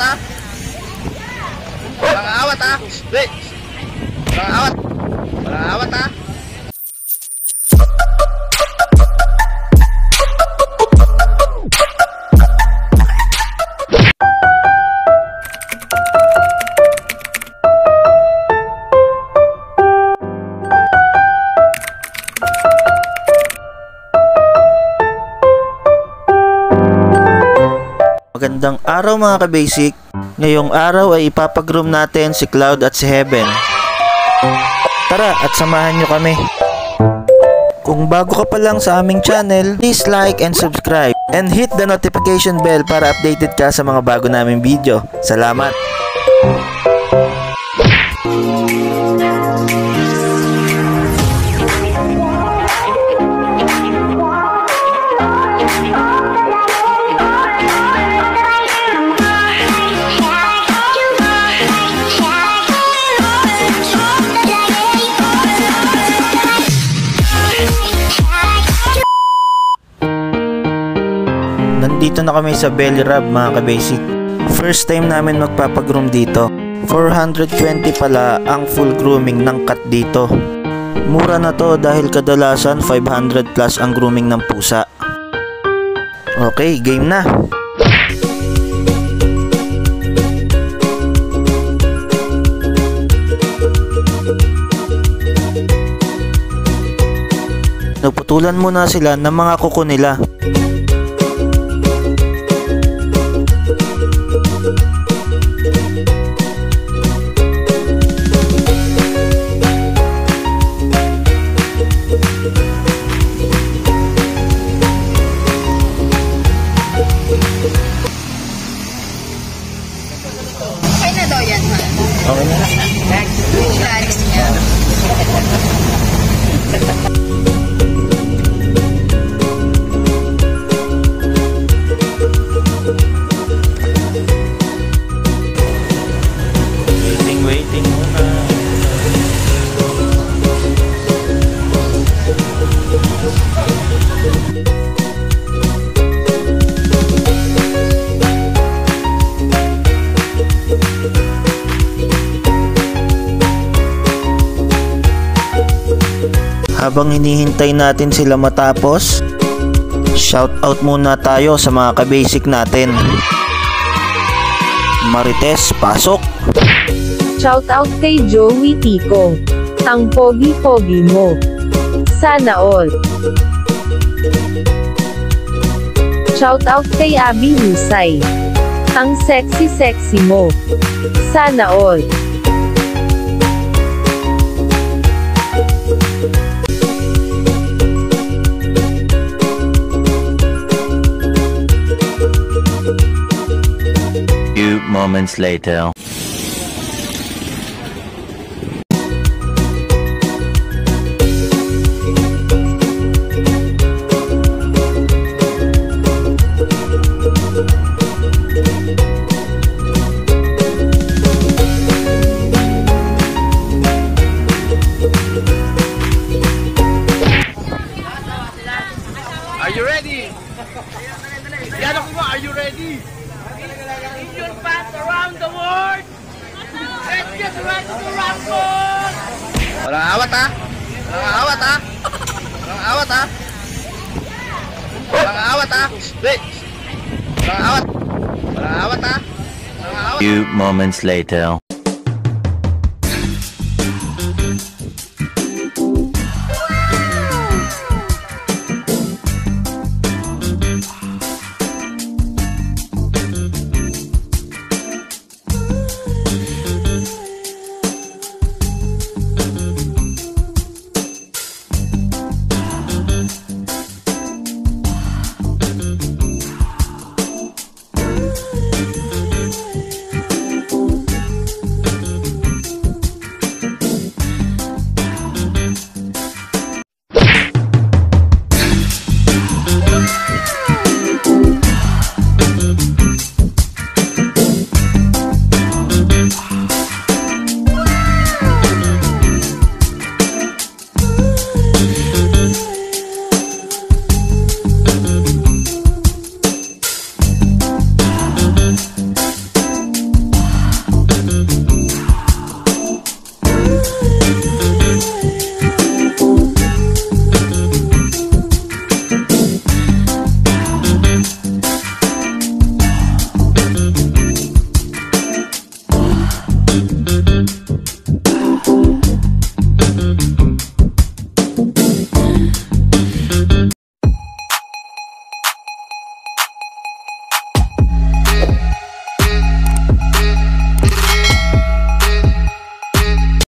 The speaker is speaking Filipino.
ha. Walang awat ha. Hindi. Walang awat. Walang awat ha. Magandang araw mga ka-basic. Ngayong araw ay ipapag-room natin si Cloud at si Heaven. Tara at samahan nyo kami. Kung bago ka pa lang sa aming channel, please like and subscribe and hit the notification bell para updated ka sa mga bago naming video. Salamat! Nandito na kami sa Belly Rub mga ka-basic. First time namin magpapag-groom dito. 420 pala ang full grooming ng cut dito. Mura na to dahil kadalasan 500 plus ang grooming ng pusa. Okay, game na. Nagputulan muna sila ng mga kuko nila. Habang hinihintay natin sila matapos, shout out muna tayo sa mga ka-basic natin. Marites, pasok! Shoutout kay Joey Tico. Ang pogi-pogi mo. Sana all. Shoutout kay Abby Husay. Ang sexy-sexy mo. Sana all. Moments later. Are you ready? Yan are you ready? Indian fans around the world. Let's get ready to rumble. Walang awat ha. Walang awat ha. Walang awat ha. Walang awat ha. Hindi. Walang awat. Walang awat ha. Walang awat. Few moments later.